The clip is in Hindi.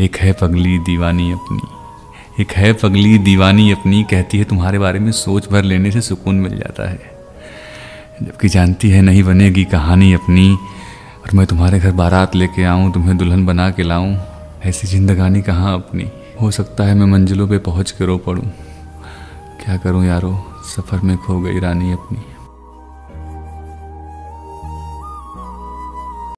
एक है पगली दीवानी अपनी। एक है पगली दीवानी अपनी कहती है, तुम्हारे बारे में सोच भर लेने से सुकून मिल जाता है। जबकि जानती है, नहीं बनेगी कहानी अपनी, और मैं तुम्हारे घर बारात लेके आऊँ, तुम्हें दुल्हन बना के लाऊँ, ऐसी जिंदगानी कहाँ अपनी? हो सकता है मैं मंजिलों पे पहुँच के रो पड़ूँ। क्या करूँ यारो, सफ़र में खो गई रानी अपनी।